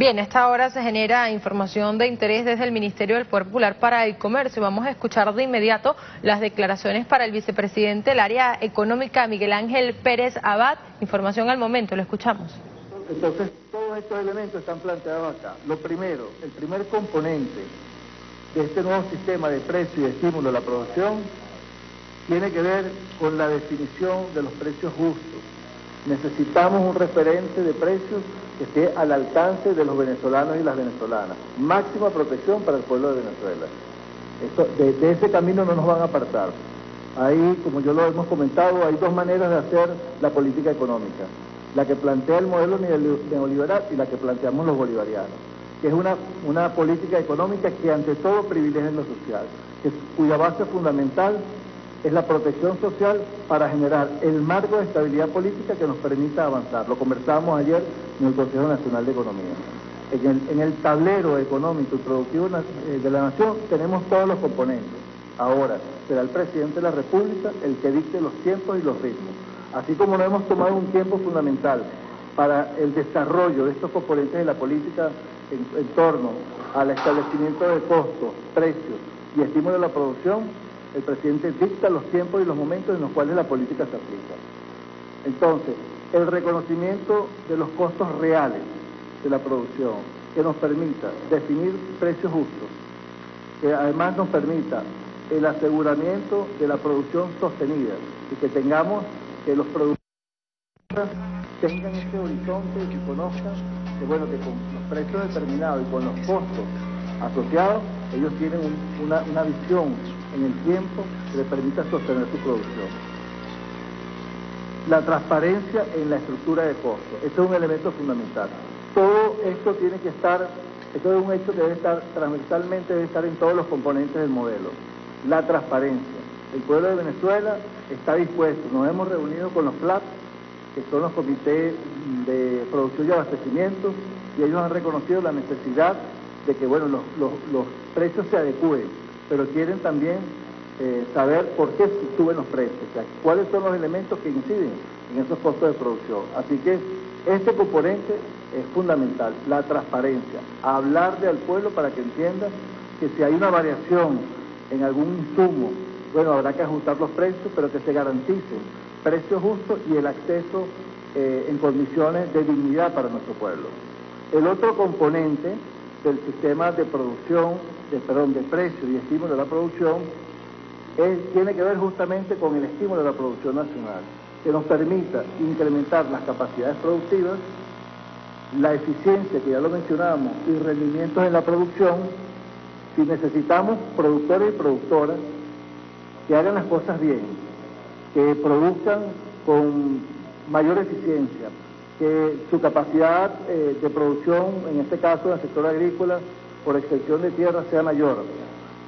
Bien, a esta hora se genera información de interés desde el Ministerio del Poder Popular para el Comercio. Vamos a escuchar de inmediato las declaraciones para el vicepresidente del área económica, Miguel Ángel Pérez Abad. Información al momento, lo escuchamos. Entonces, todos estos elementos están planteados acá. Lo primero, el primer componente de este nuevo sistema de precio y estímulo a la producción tiene que ver con la definición de los precios justos. Necesitamos un referente de precios que esté al alcance de los venezolanos y las venezolanas. Máxima protección para el pueblo de Venezuela. de, ese camino no nos van a apartar. Ahí, como yo lo hemos comentado, hay dos maneras de hacer la política económica. La que plantea el modelo neoliberal y la que planteamos los bolivarianos, que es una, una política económica que ante todo privilegia lo social, cuya base fundamental es la protección social para generar el marco de estabilidad política que nos permita avanzar. Lo conversábamos ayer en el Consejo Nacional de Economía. En el, tablero económico y productivo eh, de la nación tenemos todos los componentes. Ahora, será el presidente de la República el que dicte los tiempos y los ritmos. Así como no hemos tomado un tiempo fundamental para el desarrollo de estos componentes de la política en, en torno al establecimiento de costos, precios y estímulo de la producción, el presidente dicta los tiempos y los momentos en los cuales la política se aplica. Entonces, el reconocimiento de los costos reales de la producción, que nos permita definir precios justos, que además nos permita el aseguramiento de la producción sostenida y que tengamos que los productores tengan ese horizonte y conozcan que bueno que con los precios determinados y con los costos asociados ellos tienen una, una visión en el tiempo que le permita sostener su producción. La transparencia en la estructura de costos, esto es un elemento fundamental. Todo esto tiene que estar, esto es un hecho que debe estar transversalmente, debe estar en todos los componentes del modelo. La transparencia. El pueblo de Venezuela está dispuesto, nos hemos reunido con los PLAP, que son los comités de producción y abastecimiento, y ellos han reconocido la necesidad de que bueno, los, los precios se adecúen pero quieren también eh, saber por qué suben los precios, cuáles son los elementos que inciden en esos costos de producción. Así que este componente es fundamental, la transparencia, hablarle al pueblo para que entienda que si hay una variación en algún insumo, bueno, habrá que ajustar los precios, pero que se garanticen precios justos y el acceso eh, en condiciones de dignidad para nuestro pueblo. El otro componente del sistema de producción, de, perdón, de precio y estímulo de la producción, tiene que ver justamente con el estímulo de la producción nacional, que nos permita incrementar las capacidades productivas, la eficiencia, que ya lo mencionábamos, y rendimientos en la producción, si necesitamos productores y productoras que hagan las cosas bien, que produzcan con mayor eficiencia, que su capacidad eh, de producción, en este caso en el sector agrícola, por extensión de tierra, sea mayor,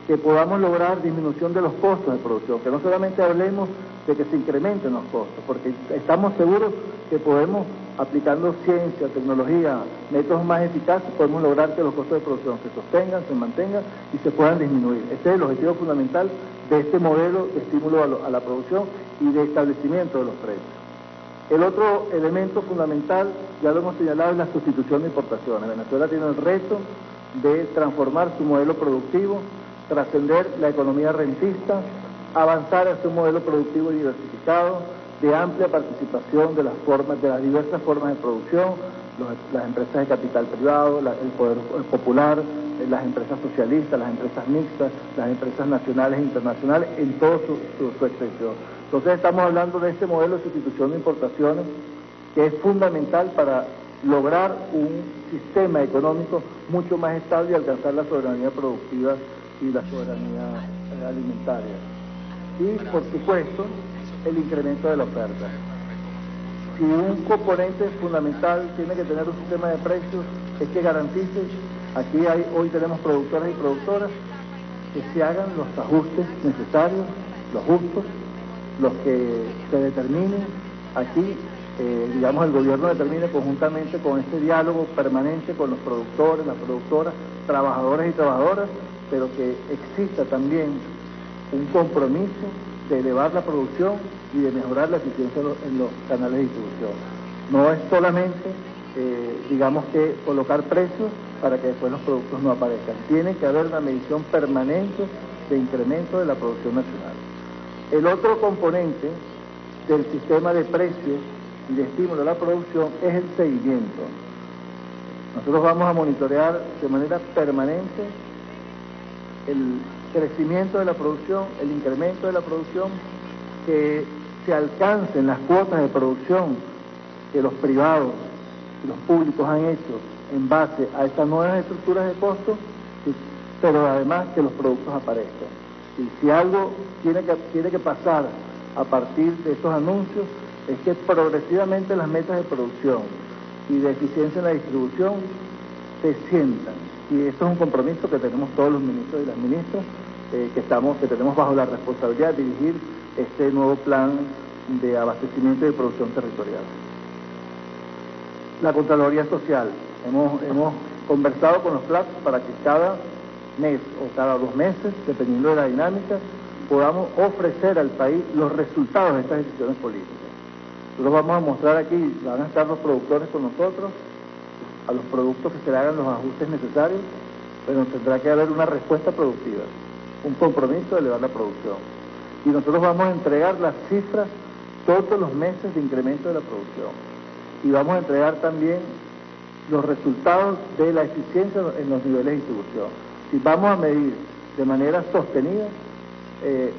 que podamos lograr disminución de los costos de producción, que no solamente hablemos de que se incrementen los costos, porque estamos seguros que podemos, aplicando ciencia, tecnología, métodos más eficaces, podemos lograr que los costos de producción se sostengan, se mantengan y se puedan disminuir. Este es el objetivo fundamental de este modelo de estímulo a la producción y de establecimiento de los precios. El otro elemento fundamental, ya lo hemos señalado, es la sustitución de importaciones. Venezuela tiene el reto de transformar su modelo productivo, trascender la economía rentista, avanzar hacia un modelo productivo diversificado, de amplia participación de las formas, de las diversas formas de producción, las empresas de capital privado, el poder popular, eh, las empresas socialistas, las empresas mixtas, las empresas nacionales e internacionales, en toda su extensión. Entonces estamos hablando de este modelo de sustitución de importaciones que es fundamental para lograr un sistema económico mucho más estable y alcanzar la soberanía productiva y la soberanía eh, alimentaria. Y, por supuesto, el incremento de la oferta. Si un componente fundamental tiene que tener un sistema de precios es que garantice, aquí hay, hoy tenemos productores y productoras, que se hagan los ajustes necesarios, los justos, los que se determinen aquí, eh, digamos, el gobierno determine conjuntamente con este diálogo permanente con los productores, las productoras, trabajadores y trabajadoras, pero que exista también un compromiso de elevar la producción y de mejorar la eficiencia en los canales de distribución. No es solamente eh, digamos que colocar precios para que después los productos no aparezcan. Tiene que haber una medición permanente de incremento de la producción nacional. El otro componente del sistema de precios y de estímulo a la producción es el seguimiento. Nosotros vamos a monitorear de manera permanente el crecimiento de la producción, el incremento de la producción, que se alcancen las cuotas de producción que los privados y los públicos han hecho en base a estas nuevas estructuras de costo, pero además que los productos aparezcan. Y si algo tiene que, tiene que pasar a partir de estos anuncios es que progresivamente las metas de producción y de eficiencia en la distribución se sientan. Y eso es un compromiso que tenemos todos los ministros y las ministras, eh, que, estamos, que tenemos bajo la responsabilidad de dirigir este nuevo plan de abastecimiento y de producción territorial. La Contraloría Social. Hemos, hemos conversado con los platos para que cada mes o cada dos meses, dependiendo de la dinámica, podamos ofrecer al país los resultados de estas decisiones políticas. Nosotros vamos a mostrar aquí, van a estar los productores con nosotros, a los productos que se le hagan los ajustes necesarios, pero tendrá que haber una respuesta productiva, un compromiso de elevar la producción. Y nosotros vamos a entregar las cifras todos los meses de incremento de la producción. Y vamos a entregar también los resultados de la eficiencia en los niveles de distribución. Si vamos a medir de manera sostenida eh,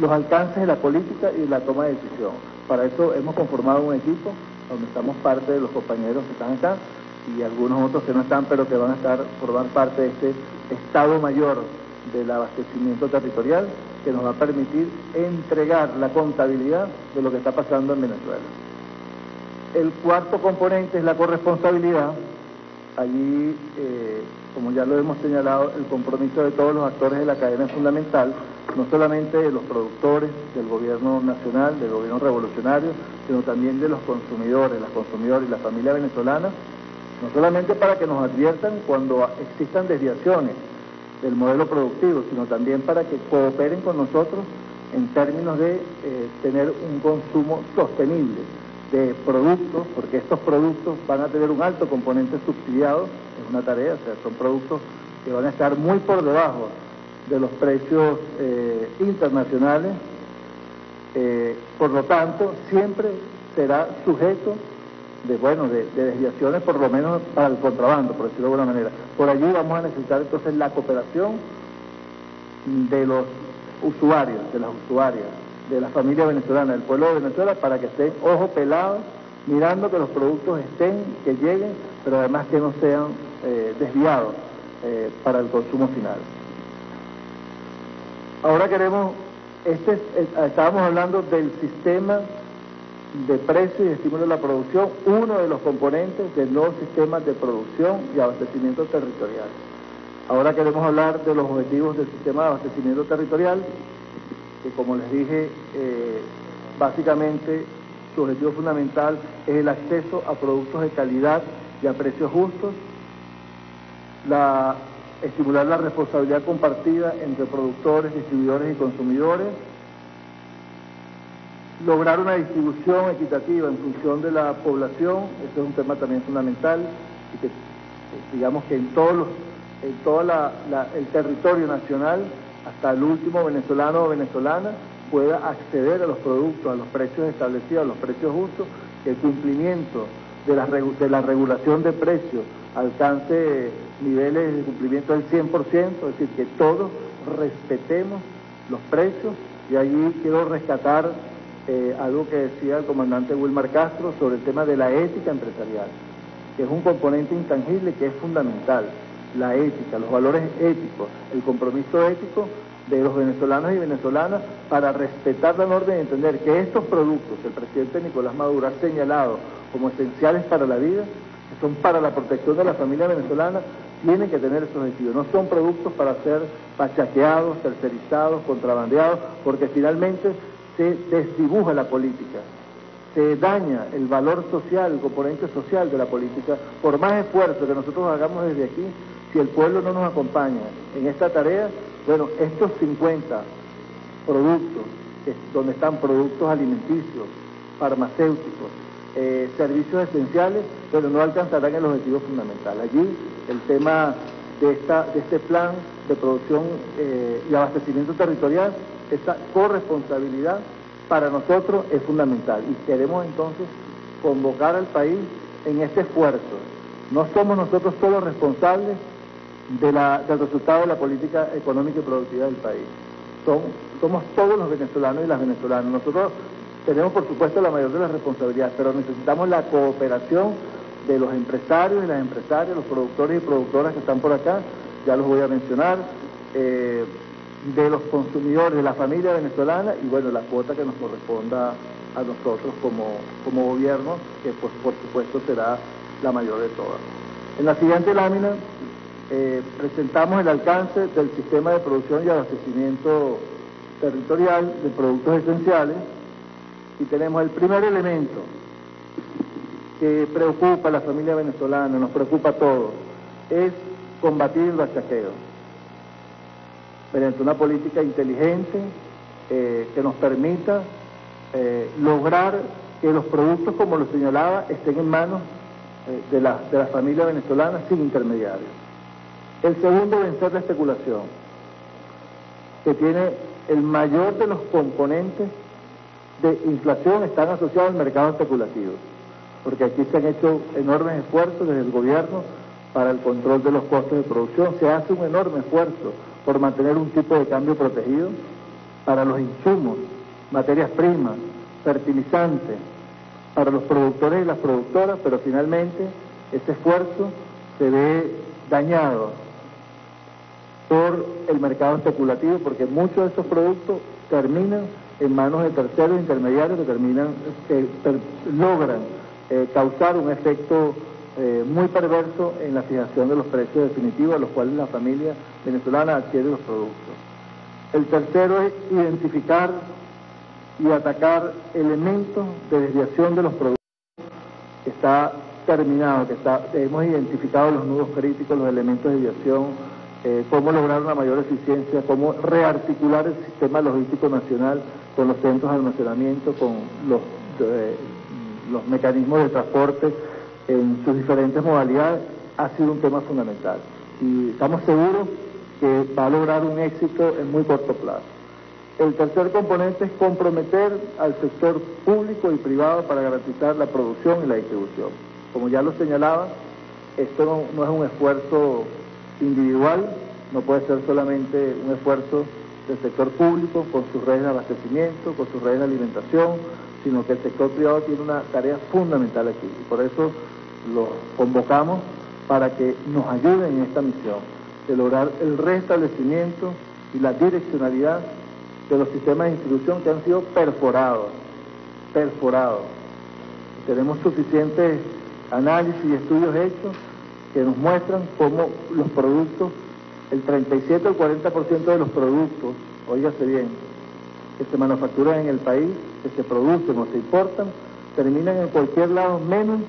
los alcances de la política y la toma de decisión. Para eso hemos conformado un equipo donde estamos parte de los compañeros que están acá y algunos otros que no están, pero que van a estar formar parte de este Estado Mayor del abastecimiento territorial que nos va a permitir entregar la contabilidad de lo que está pasando en Venezuela. El cuarto componente es la corresponsabilidad. Allí, eh, como ya lo hemos señalado, el compromiso de todos los actores de la cadena es fundamental no solamente de los productores, del gobierno nacional, del gobierno revolucionario, sino también de los consumidores, las consumidoras y la familia venezolana, no solamente para que nos adviertan cuando existan desviaciones del modelo productivo, sino también para que cooperen con nosotros en términos de eh, tener un consumo sostenible de productos, porque estos productos van a tener un alto componente subsidiado, una tarea, o sea, son productos que van a estar muy por debajo de los precios eh, internacionales, eh, por lo tanto, siempre será sujeto de, bueno, de, desviaciones, por lo menos para el contrabando, por decirlo de alguna manera. Por allí vamos a necesitar entonces la cooperación de los usuarios, de las usuarias, de la familia venezolana, del pueblo de Venezuela, para que estén ojo pelado, mirando que los productos estén, que lleguen, pero además que no sean eh, desviados para el consumo final. Ahora queremos, este, estábamos hablando del sistema de precio y estímulo de la producción, uno de los componentes del nuevo sistema de producción y abastecimiento territorial. Ahora queremos hablar de los objetivos del sistema de abastecimiento territorial, que como les dije, eh, básicamente su objetivo fundamental es el acceso a productos de calidad y a precios justos, la estimular la responsabilidad compartida entre productores, distribuidores y consumidores, lograr una distribución equitativa en función de la población, eso es un tema también fundamental, y que digamos que en todo el territorio nacional, hasta el último venezolano o venezolana, pueda acceder a los productos, a los precios establecidos, a los precios justos, que el cumplimiento de la, de la regulación de precios alcance niveles de cumplimiento del 100%, es decir, que todos respetemos los precios. Y allí quiero rescatar eh, algo que decía el comandante Wilmar Castro sobre el tema de la ética empresarial, que es un componente intangible que es fundamental, la ética, los valores éticos, el compromiso ético de los venezolanos y venezolanas para respetar la norma y entender que estos productos que el presidente Nicolás Maduro ha señalado como esenciales para la vida, que son para la protección de la familia venezolana, tienen que tener esos objetivos. No son productos para ser pachaqueados, tercerizados, contrabandeados, porque finalmente se desdibuja la política, se daña el valor social, el componente social de la política. Por más esfuerzo que nosotros hagamos desde aquí, si el pueblo no nos acompaña en esta tarea, bueno, estos 50 productos, donde están productos alimenticios, farmacéuticos, eh, servicios esenciales, pero no alcanzarán el objetivo fundamental. Allí el tema de, esta, de este plan de producción eh, y abastecimiento territorial, esa corresponsabilidad para nosotros es fundamental y queremos entonces convocar al país en este esfuerzo. No somos nosotros solo responsables de la, del resultado de la política económica y productiva del país. somos todos los venezolanos y las venezolanas. Nosotros tenemos, por supuesto, la mayor de las responsabilidades, pero necesitamos la cooperación de los empresarios y las empresarias, los productores y productoras que están por acá, ya los voy a mencionar, eh, de los consumidores, de la familia venezolana y, bueno, la cuota que nos corresponda a nosotros como, como gobierno, que pues, por supuesto será la mayor de todas. En la siguiente lámina eh, presentamos el alcance del sistema de producción y abastecimiento territorial de productos esenciales y tenemos el primer elemento que preocupa a la familia venezolana, nos preocupa a todos, es combatir el bachaqueo mediante una política inteligente eh, que nos permita eh, lograr que los productos, como lo señalaba, estén en manos de, la, de la familia venezolana sin intermediarios. El segundo, vencer la especulación, que tiene el mayor de los componentes de inflación están asociados al mercado especulativo, porque aquí se han hecho enormes esfuerzos desde el gobierno para el control de los costos de producción, se hace un enorme esfuerzo por mantener un tipo de cambio protegido para los insumos, materias primas, fertilizantes, para los productores y las productoras, pero finalmente ese esfuerzo se ve dañado por el mercado especulativo, porque muchos de estos productos terminan en manos de terceros intermediarios que terminan, que logran eh, causar un efecto eh, muy perverso en la fijación de los precios definitivos a los cuales la familia venezolana adquiere los productos. El tercero es identificar y atacar elementos de desviación de los productos que está terminado, que está, hemos identificado los nudos críticos, los elementos de desviación eh, cómo lograr una mayor eficiencia, cómo rearticular el sistema logístico nacional con los centros de almacenamiento, con los, eh, los mecanismos de transporte en sus diferentes modalidades, ha sido un tema fundamental. Y estamos seguros que va a lograr un éxito en muy corto plazo. El tercer componente es comprometer al sector público y privado para garantizar la producción y la distribución. Como ya lo señalaba, esto no es un esfuerzo individual, no puede ser solamente un esfuerzo del sector público con sus redes de abastecimiento, con sus redes de alimentación, sino que el sector privado tiene una tarea fundamental aquí. Y por eso los convocamos para que nos ayuden en esta misión de lograr el restablecimiento y la direccionalidad de los sistemas de distribución que han sido perforados, perforados. Tenemos suficientes análisis y estudios hechos que nos muestran cómo los productos, el 37 o el 40% de los productos, oígase bien, que se manufacturan en el país, que se producen o se importan, terminan en cualquier lado menos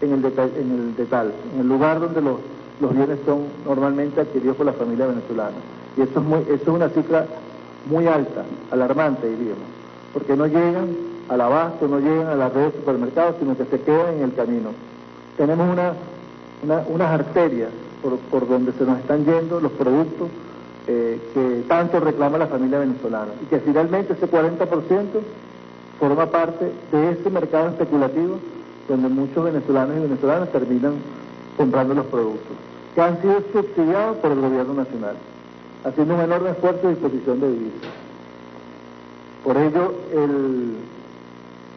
en el, detal, en el detal, en el lugar donde los, los bienes son normalmente adquiridos por la familia venezolana. Y eso es, muy, eso es una cifra muy alta, alarmante diríamos, porque no llegan al abasto, no llegan a las redes de supermercados, sino que se quedan en el camino. Tenemos una unas arterias por, donde se nos están yendo los productos eh, que tanto reclama la familia venezolana y que finalmente ese 40% forma parte de ese mercado especulativo donde muchos venezolanos y venezolanas terminan comprando los productos, que han sido subsidiados por el gobierno nacional, haciendo un enorme esfuerzo de disposición de divisas. Por ello, el,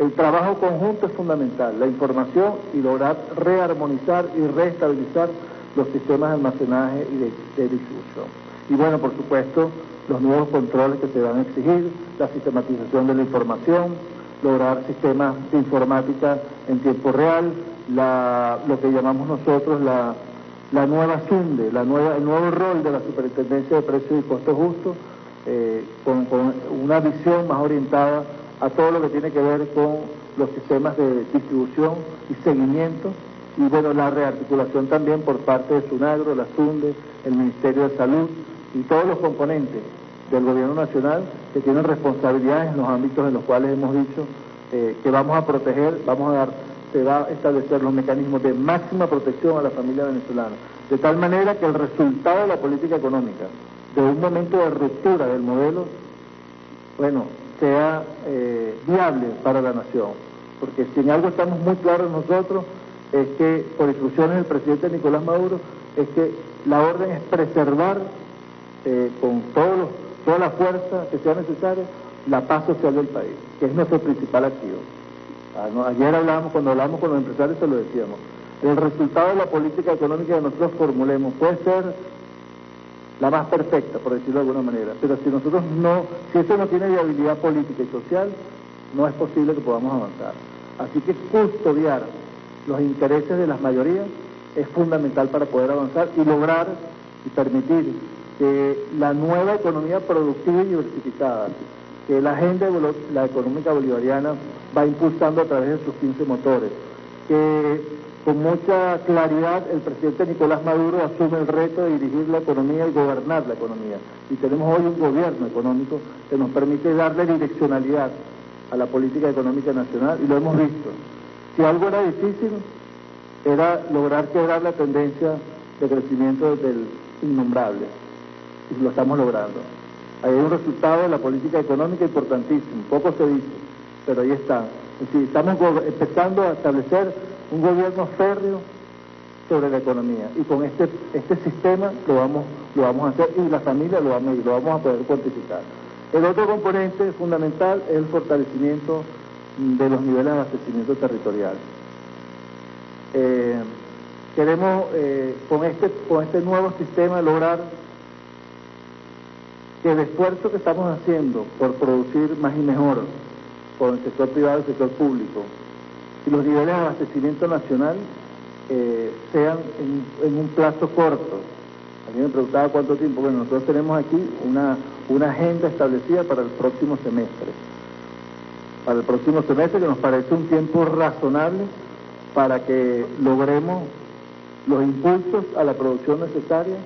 el trabajo conjunto es fundamental, la información y lograr rearmonizar y reestabilizar los sistemas de almacenaje y de, distribución. Y bueno, por supuesto, los nuevos controles que se van a exigir, la sistematización de la información, lograr sistemas de informática en tiempo real, lo que llamamos nosotros la, nueva SUNDE, la nueva, el nuevo rol de la Superintendencia de Precios y Costos Justos, eh, con una visión más orientada a todo lo que tiene que ver con los sistemas de distribución y seguimiento y bueno, la rearticulación también por parte de SUNAGRO, la SUNDE, el Ministerio de Salud y todos los componentes del gobierno nacional que tienen responsabilidades en los ámbitos en los cuales hemos dicho eh, que vamos a proteger, vamos a dar, se va a establecer los mecanismos de máxima protección a la familia venezolana, de tal manera que el resultado de la política económica, de un momento de ruptura del modelo, bueno, sea eh, viable para la nación. Porque si en algo estamos muy claros nosotros, es que, por instrucciones del presidente Nicolás Maduro, es que la orden es preservar eh, con todos toda la fuerza que sea necesaria la paz social del país, que es nuestro principal activo. Ah, ayer hablábamos, cuando hablamos con los empresarios, se lo decíamos. El resultado de la política económica que nosotros formulemos puede ser la más perfecta, por decirlo de alguna manera, pero si nosotros no, si eso no tiene viabilidad política y social, no es posible que podamos avanzar. Así que custodiar los intereses de las mayorías es fundamental para poder avanzar y lograr y permitir que la nueva economía productiva y diversificada, que la agenda la económica bolivariana va impulsando a través de sus 15 motores, que con mucha claridad el presidente Nicolás Maduro asume el reto de dirigir la economía y gobernar la economía. Y tenemos hoy un gobierno económico que nos permite darle direccionalidad a la política económica nacional y lo hemos visto. Si algo era difícil, era lograr quebrar la tendencia de crecimiento del innombrable. Y lo estamos logrando. Hay un resultado de la política económica importantísimo, poco se dice, pero ahí está. estamos empezando a establecer un gobierno férreo sobre la economía y con este este sistema lo vamos lo vamos a hacer y la familia lo vamos, lo vamos a poder cuantificar. El otro componente fundamental es el fortalecimiento de los niveles de abastecimiento territorial. Eh, queremos eh, con, este, con este nuevo sistema lograr que el esfuerzo que estamos haciendo por producir más y mejor con el sector privado y el sector público los niveles de abastecimiento nacional eh, sean en, un plazo corto. A mí me preguntaba cuánto tiempo. Bueno, nosotros tenemos aquí una, una agenda establecida para el próximo semestre para el próximo semestre, que nos parece un tiempo razonable para que logremos los impulsos a la producción necesaria,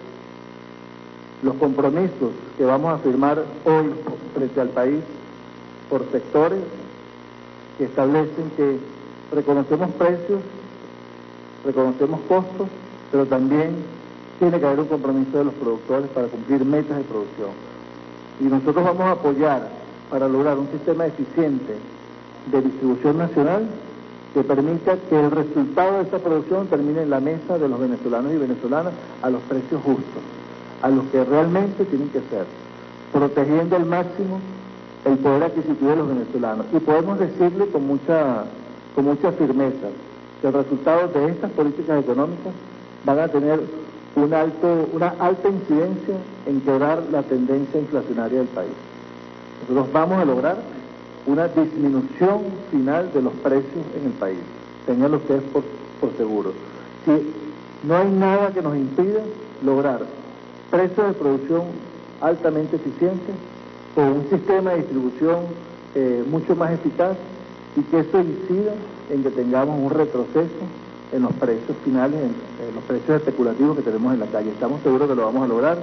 los compromisos que vamos a firmar hoy frente al país por sectores que establecen que reconocemos precios, reconocemos costos, pero también tiene que haber un compromiso de los productores para cumplir metas de producción. Y nosotros vamos a apoyar para lograr un sistema eficiente de distribución nacional que permita que el resultado de esa producción termine en la mesa de los venezolanos y venezolanas a los precios justos, a los que realmente tienen que ser, protegiendo al máximo el poder adquisitivo de los venezolanos. Y podemos decirle con mucha, con mucha firmeza que el resultado de estas políticas económicas van a tener un alto, una alta incidencia en quebrar la tendencia inflacionaria del país. Nosotros vamos a lograr una disminución final de los precios en el país. Tenganlo ustedes por, por seguro. Si no hay nada que nos impida lograr precios de producción altamente eficientes con un sistema de distribución eh, mucho más eficaz y que eso incida en que tengamos un retroceso en los precios finales, en los precios especulativos que tenemos en la calle. Estamos seguros que lo vamos a lograr.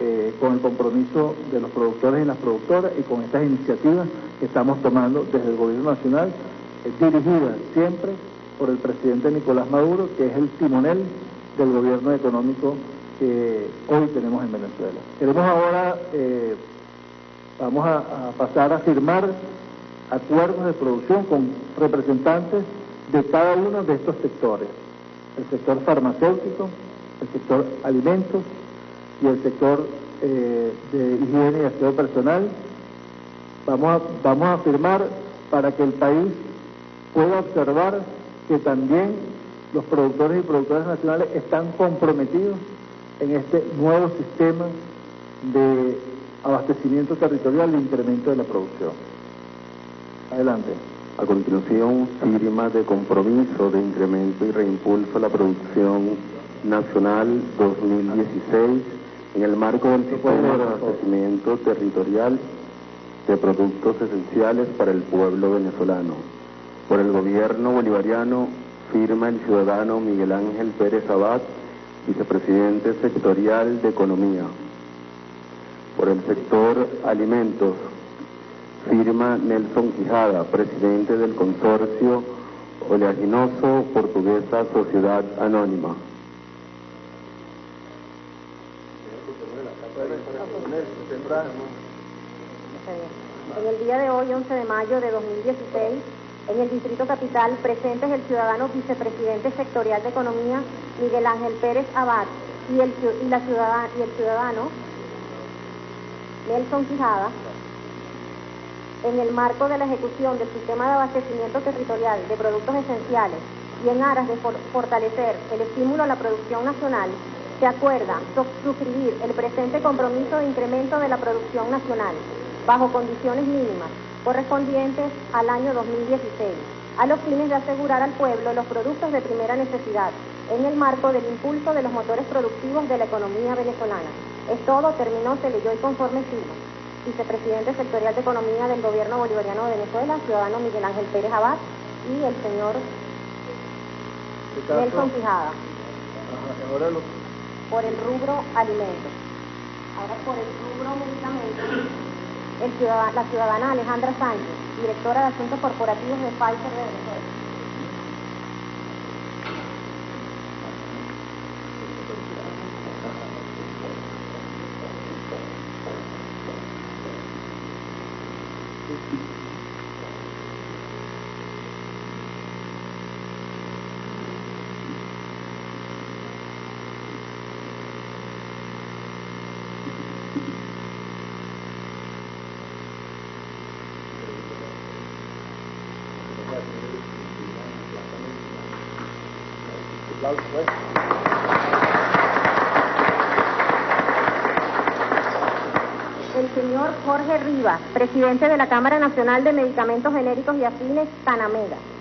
Eh, con el compromiso de los productores y las productoras y con estas iniciativas que estamos tomando desde el Gobierno Nacional, eh, dirigidas siempre por el presidente Nicolás Maduro, que es el timonel del gobierno económico que hoy tenemos en Venezuela. Queremos ahora, eh, vamos a, a pasar a firmar acuerdos de producción con representantes de cada uno de estos sectores, el sector farmacéutico, el sector alimentos, y el sector eh, de higiene y aseo personal. Vamos a, vamos firmar para que el país pueda observar que también los productores y productoras nacionales están comprometidos en este nuevo sistema de abastecimiento territorial e incremento de la producción. Adelante. A continuación, firma de compromiso de incremento y reimpulso a la producción nacional 2016 en el marco del sistema de abastecimiento territorial de productos esenciales para el pueblo venezolano. Por el gobierno bolivariano firma el ciudadano Miguel Ángel Pérez Abad, vicepresidente sectorial de Economía. Por el sector alimentos Firma Nelson Quijada, presidente del consorcio oleaginoso portuguesa Sociedad Anónima. En el día de hoy, 11 de mayo de 2016, en el Distrito Capital, presentes el ciudadano vicepresidente sectorial de Economía, Miguel Ángel Pérez Abad, y el, y y el ciudadano Nelson Quijada, en el marco de la ejecución del sistema de abastecimiento territorial de productos esenciales y en aras de fortalecer el estímulo a la producción nacional, se acuerda suscribir el presente compromiso de incremento de la producción nacional bajo condiciones mínimas correspondientes al año 2016, a los fines de asegurar al pueblo los productos de primera necesidad en el marco del impulso de los motores productivos de la economía venezolana. Es todo, terminó, se leyó y conforme firma. Vicepresidente sectorial de Economía del Gobierno Bolivariano de Venezuela, ciudadano Miguel Ángel Pérez Abad y el señor Nelson Fijada. Por el rubro alimentos. Ahora por el rubro medicamentos, la ciudadana Alejandra Sánchez, directora de Asuntos Corporativos de Pfizer de Venezuela. El señor Jorge Rivas, presidente de la Cámara Nacional de Medicamentos Genéricos y Afines, Canamega.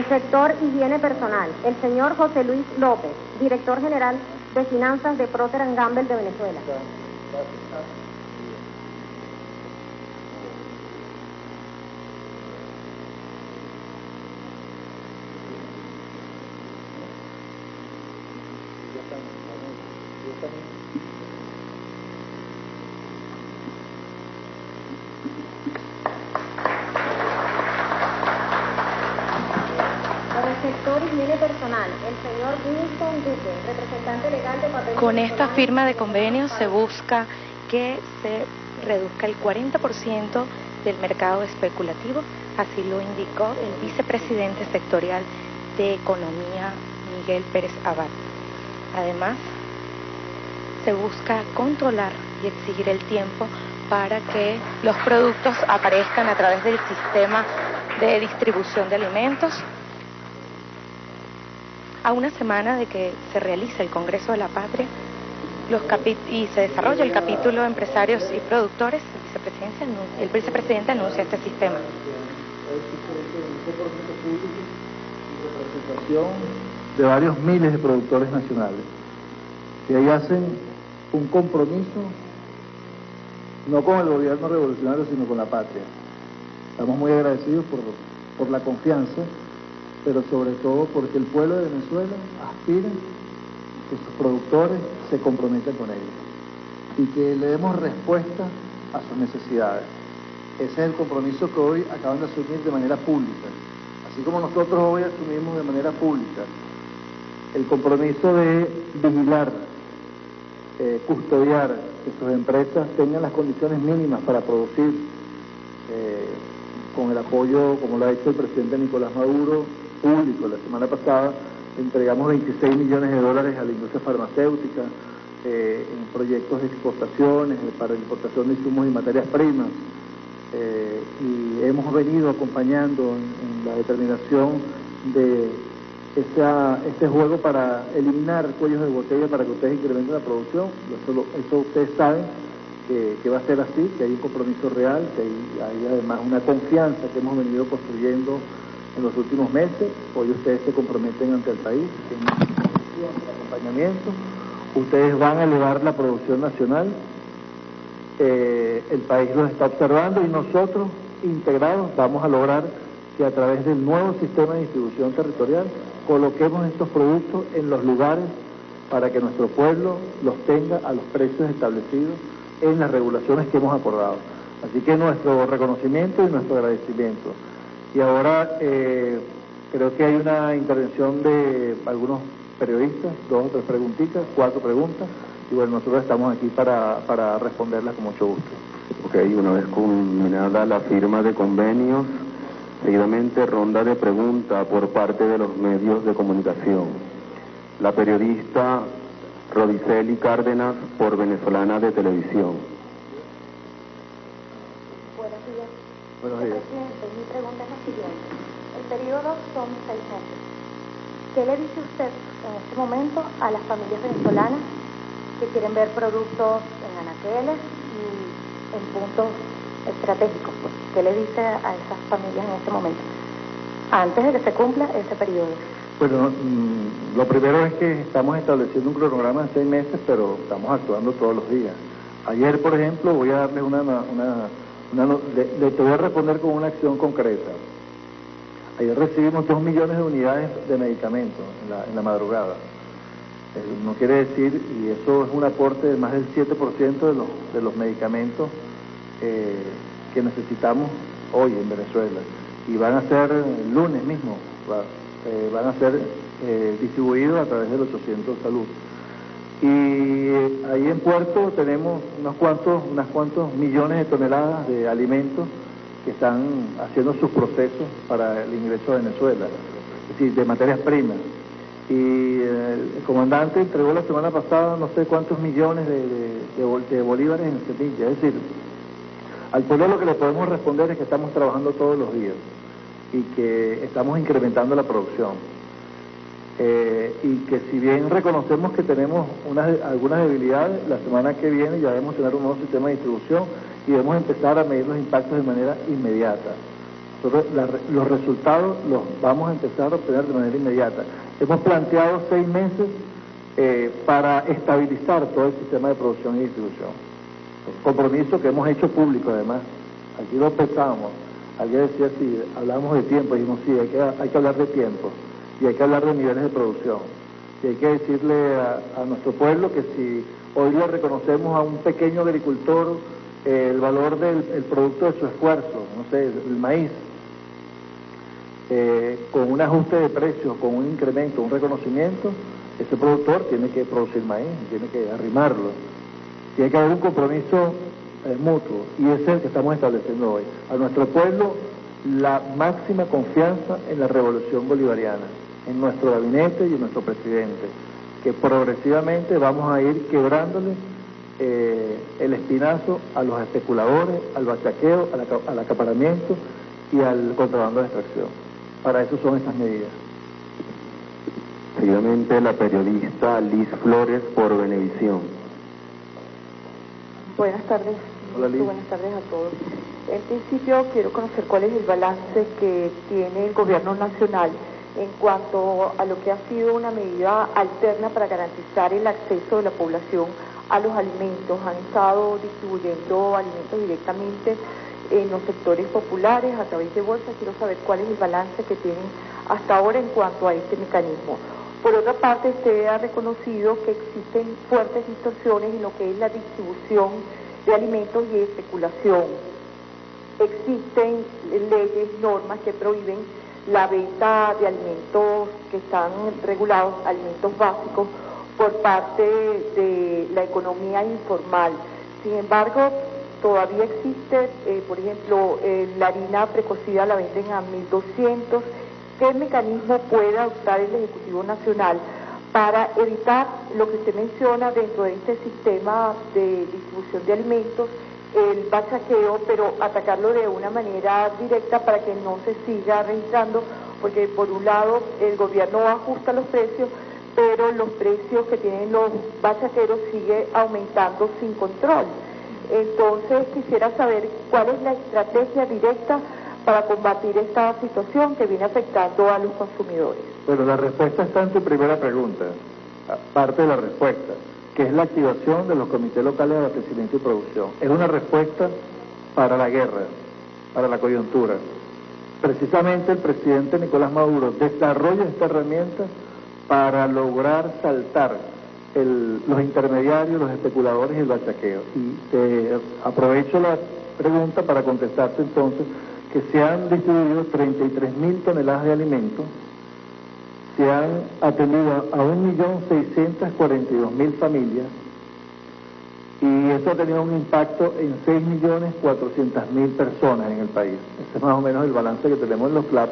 Por el sector higiene personal, el señor José Luis López, director general de finanzas de Procter Gamble de Venezuela. Por el sector higiene personal, el señor Winston Duque, representante legal de papel. Con esta firma de convenio se busca que se reduzca el 40% del mercado especulativo, así lo indicó el vicepresidente sectorial de Economía, Miguel Pérez Abad. Además, se busca controlar y exigir el tiempo para que los productos aparezcan a través del sistema de distribución de alimentos. A una semana de que se realice el Congreso de la Patria los y se desarrolla el capítulo empresarios y productores, el vicepresidente, el vicepresidente anuncia este sistema. de varios miles de productores nacionales que ahí hacen un compromiso no con el gobierno revolucionario sino con la patria. Estamos muy agradecidos por, por la confianza, pero sobre todo porque el pueblo de Venezuela aspira que sus productores se comprometan con ellos y que le demos respuesta a sus necesidades. Ese es el compromiso que hoy acaban de asumir de manera pública. Así como nosotros hoy asumimos de manera pública el compromiso de vigilar, eh, custodiar que sus empresas tengan las condiciones mínimas para producir, eh, con el apoyo, como lo ha hecho el presidente Nicolás Maduro, público la semana pasada, entregamos 26 millones de dólares a la industria farmacéutica eh, en proyectos de exportaciones, eh, para importación de insumos y materias primas. Eh, y hemos venido acompañando en, la determinación de esa, este juego para eliminar cuellos de botella para que ustedes incrementen la producción. Eso, lo- eso ustedes saben que, va a ser así, que hay un compromiso real, que hay, además una confianza que hemos venido construyendo en los últimos meses. Hoy ustedes se comprometen ante el país, en acompañamiento. Ustedes van a elevar la producción nacional. Eh, el país los está observando y nosotros, integrados, vamos a lograr que a través del nuevo sistema de distribución territorial coloquemos estos productos en los lugares para que nuestro pueblo los tenga a los precios establecidos en las regulaciones que hemos acordado. Así que nuestro reconocimiento y nuestro agradecimiento. Y ahora eh, creo que hay una intervención de algunos periodistas, dos o tres preguntitas, cuatro preguntas, y bueno, nosotros estamos aquí para, para responderlas con mucho gusto. Ok, una vez culminada la firma de convenios, seguidamente ronda de preguntas por parte de los medios de comunicación. La periodista Rodiceli Cárdenas por Venezolana de Televisión. Buenos días. Buenos días. Presidente, mi pregunta es la siguiente. El ¿Qué le dice usted en este momento a las familias venezolanas que quieren ver productos en anaqueles y en puntos estratégicos? Pues? ¿Qué le dice a esas familias en este momento? Antes de que se cumpla ese periodo. Bueno, mm, lo primero es que estamos estableciendo un cronograma de seis meses, pero estamos actuando todos los días. Ayer, por ejemplo, voy a darles una... una, le, te voy a responder con una acción concreta. Ayer recibimos dos millones de unidades de medicamentos en la, madrugada. Eh, no quiere decir, y eso es un aporte de más del 7% de los, de los medicamentos eh, que necesitamos hoy en Venezuela. Y van a ser el lunes mismo. Eh, van a ser eh, distribuidos a través del 800 Salud. Y ahí en Puerto tenemos unos cuantos, unas cuantos millones de toneladas de alimentos que están haciendo sus procesos para el ingreso a Venezuela, es decir, de materias primas. Y el comandante entregó la semana pasada no sé cuántos millones de, bolívares en semilla. Es decir, al pueblo lo que le podemos responder es que estamos trabajando todos los días y que estamos incrementando la producción. Eh, y que si bien reconocemos que tenemos unas, algunas debilidades, la semana que viene ya debemos tener un nuevo sistema de distribución y debemos empezar a medir los impactos de manera inmediata. los resultados los vamos a empezar a obtener de manera inmediata. Hemos planteado seis meses eh, para estabilizar todo el sistema de producción y distribución. Compromiso que hemos hecho público además. Aquí lo pensamos Alguien decía si hablamos de tiempo, dijimos sí, hay que, hay que hablar de tiempo y hay que hablar de niveles de producción. Y hay que decirle a, nuestro pueblo que si hoy le reconocemos a un pequeño agricultor el valor del producto de su esfuerzo, no sé, el maíz, eh, con un ajuste de precios, con un incremento, un reconocimiento, ese productor tiene que producir maíz, tiene que arrimarlo. Tiene que haber un compromiso eh, mutuo y ese es el que estamos estableciendo hoy. A nuestro pueblo la máxima confianza en la revolución bolivariana, en nuestro gabinete y en nuestro presidente, que progresivamente vamos a ir quebrándole eh, el espinazo a los especuladores, al bachaqueo, al, acaparamiento y al contrabando de extracción. Para eso son estas medidas. Seguidamente la periodista Liz Flores por Venevisión. Buenas tardes. Buenas tardes a todos. En principio quiero conocer cuál es el balance que tiene el gobierno nacional en cuanto a lo que ha sido una medida alterna para garantizar el acceso de la población a los alimentos. Han estado distribuyendo alimentos directamente en los sectores populares a través de bolsas. Quiero saber cuál es el balance que tienen hasta ahora en cuanto a este mecanismo. Por otra parte, usted ha reconocido que existen fuertes distorsiones en lo que es la distribución de alimentos y especulación. Existen leyes, normas que prohíben la venta de alimentos que están regulados, alimentos básicos, por parte de la economía informal. Sin embargo, todavía existe, eh, por ejemplo, eh, la harina precocida la venden a 1.200 ¿Qué mecanismo puede adoptar el Ejecutivo Nacional para evitar lo que usted menciona dentro de este sistema de distribución de alimentos, el bachaqueo, pero atacarlo de una manera directa para que no se siga registrando, porque por un lado el gobierno ajusta los precios, pero los precios que tienen los bachaqueros sigue aumentando sin control. Entonces quisiera saber cuál es la estrategia directa para combatir esta situación que viene afectando a los consumidores. Bueno, la respuesta está en tu primera pregunta, parte de la respuesta, que es la activación de los comités locales de abastecimiento y producción. Es una respuesta para la guerra, para la coyuntura. Precisamente el presidente Nicolás Maduro desarrolla esta herramienta para lograr saltar los intermediarios, los especuladores y el bachaqueo. Y te aprovecho la pregunta para contestarte entonces que se han distribuido 33 mil toneladas de alimentos, se han atendido a 1.642.000 familias y eso ha tenido un impacto en 6.400.000 personas en el país. Ese es más o menos el balance que tenemos en los CLAP.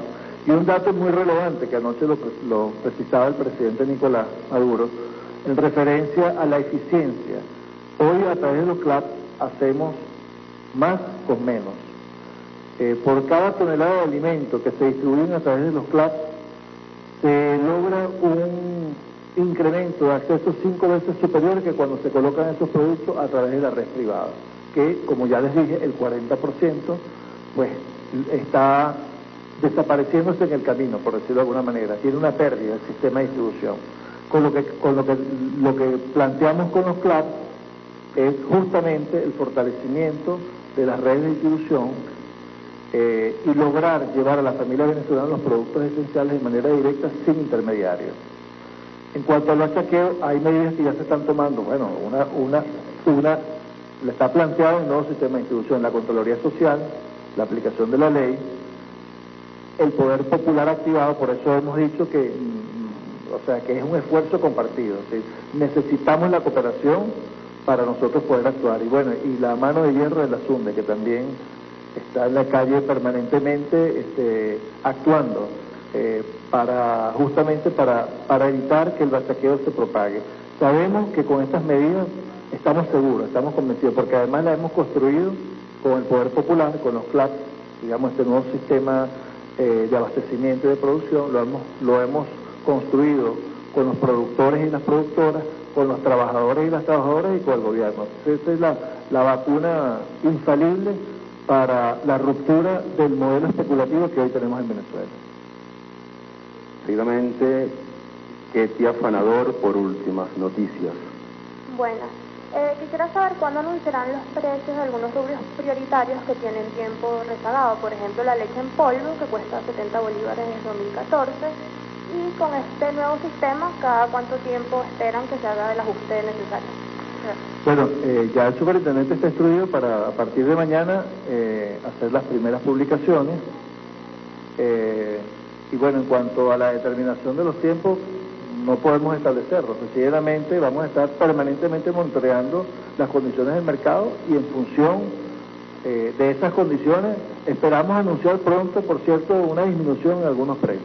Y un dato muy relevante que anoche lo, precisaba el presidente Nicolás Maduro, en referencia a la eficiencia. Hoy a través de los CLAP hacemos más con menos. Eh, por cada tonelada de alimento que se distribuyen a través de los CLAP, se logra un incremento de acceso cinco veces superior que cuando se colocan esos productos a través de la red privada, que como ya les dije, el 40% pues está desapareciéndose en el camino, por decirlo de alguna manera, tiene una pérdida el sistema de distribución. Con lo que, con lo que, lo que planteamos con los CLAP es justamente el fortalecimiento de las redes de distribución eh, y lograr llevar a la familia venezolana los productos esenciales de manera directa sin intermediarios. En cuanto al saqueo, hay medidas que ya se están tomando. Bueno, una, una, una, está planteado un nuevo sistema de distribución, la Contraloría Social, la aplicación de la ley, el poder popular activado, por eso hemos dicho que, mm, o sea, que es un esfuerzo compartido. Necesitamos la cooperación para nosotros poder actuar. Y bueno, y la mano de hierro de la SUNDE, que también está en la calle permanentemente este, actuando eh, para justamente para, para evitar que el bachaqueo se propague. Sabemos que con estas medidas estamos seguros, estamos convencidos, porque además la hemos construido con el Poder Popular, con los CLAP, digamos, este nuevo sistema eh, de abastecimiento y de producción, lo hemos, lo hemos construido con los productores y las productoras, con los trabajadores y las trabajadoras y con el gobierno. Esa es la, la vacuna infalible para la ruptura del modelo especulativo que hoy tenemos en Venezuela. Seguidamente, Ketty Afanador por últimas noticias. Buenas. Eh, quisiera saber cuándo anunciarán los precios de algunos rubros prioritarios que tienen tiempo rezagado. Por ejemplo, la leche en polvo, que cuesta 70 bolívares en 2014. Y con este nuevo sistema, ¿cada cuánto tiempo esperan que se haga el ajuste necesario? Bueno, eh, ya el superintendente está instruido para a partir de mañana eh, hacer las primeras publicaciones. Eh, y bueno, en cuanto a la determinación de los tiempos, no podemos establecerlo. Sencillamente vamos a estar permanentemente monitoreando las condiciones del mercado y en función de esas condiciones esperamos anunciar pronto, por cierto, una disminución en algunos precios.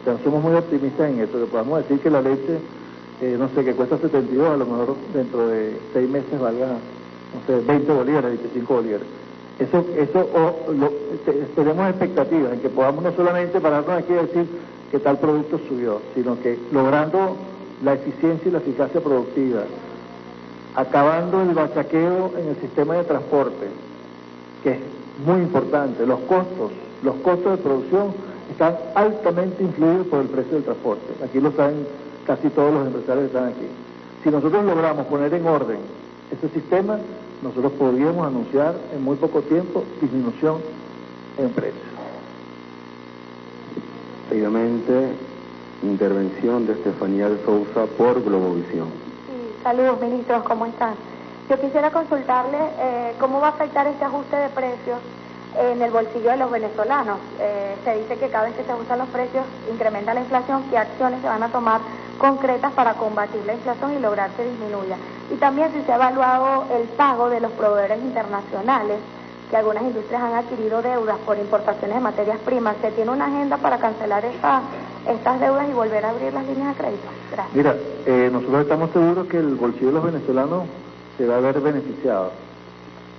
O sea, somos muy optimistas en esto, que podamos decir que la leche eh, no sé, que cuesta 72, a lo mejor dentro de seis meses valga, no sé, 20 bolívares, 25 bolívares. Eso, eso tenemos expectativas en que podamos no solamente pararnos aquí y decir que tal producto subió, sino que logrando la eficiencia y la eficacia productiva, acabando el bachaqueo en el sistema de transporte, que es muy importante, los costos, los costos de producción están altamente influidos por el precio del transporte. Aquí lo saben casi todos los empresarios están aquí. Si nosotros logramos poner en orden ese sistema, nosotros podríamos anunciar en muy poco tiempo disminución en precios. Seguidamente, intervención de Estefanía de Sousa por Globovisión. Sí, saludos ministros, ¿cómo están? Yo quisiera consultarle eh, cómo va a afectar este ajuste de precios en el bolsillo de los venezolanos. Eh, se dice que cada vez que se ajustan los precios incrementa la inflación, ¿qué acciones se van a tomar concretas para combatir la inflación y lograr que disminuya. Y también si se ha evaluado el pago de los proveedores internacionales, que algunas industrias han adquirido deudas por importaciones de materias primas. ¿Se tiene una agenda para cancelar estas deudas y volver a abrir las líneas de crédito? Gracias. Mira, eh, nosotros estamos seguros que el bolsillo de los venezolanos se va a ver beneficiado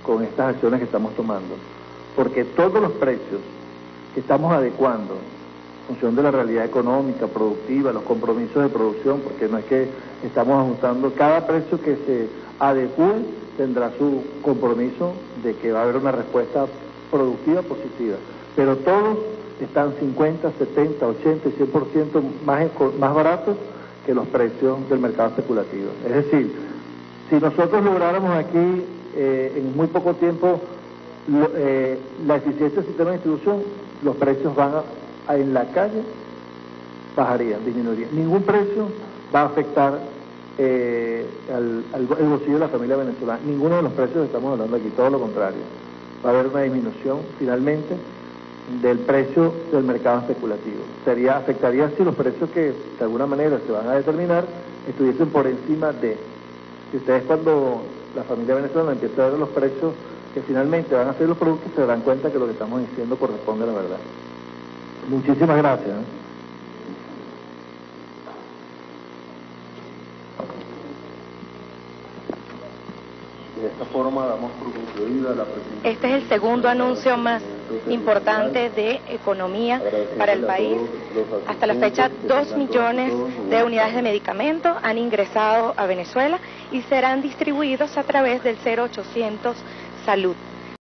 con estas acciones que estamos tomando, porque todos los precios que estamos adecuando función de la realidad económica, productiva, los compromisos de producción, porque no es que estamos ajustando cada precio que se adecue tendrá su compromiso de que va a haber una respuesta productiva positiva. Pero todos están 50, 70, 80 y 100% más, más baratos que los precios del mercado especulativo. Es decir, si nosotros lográramos aquí eh, en muy poco tiempo eh, la eficiencia del sistema de distribución, los precios van a, en la calle bajarían, disminuirían. Ningún precio va a afectar eh, al, el bolsillo de la familia venezolana. Ninguno de los precios estamos hablando aquí, todo lo contrario. Va a haber una disminución finalmente del precio del mercado especulativo. Sería, afectaría si los precios que de alguna manera se van a determinar estuviesen por encima de. Si ustedes cuando la familia venezolana empieza a ver los precios que finalmente van a ser los productos, se darán cuenta que lo que estamos diciendo corresponde a la verdad. Muchísimas gracias. De esta forma damos por concluida la Este es el segundo anuncio más importante de economía para el país. Hasta la fecha, dos millones de unidades de medicamentos han ingresado a Venezuela y serán distribuidos a través del 0800 Salud.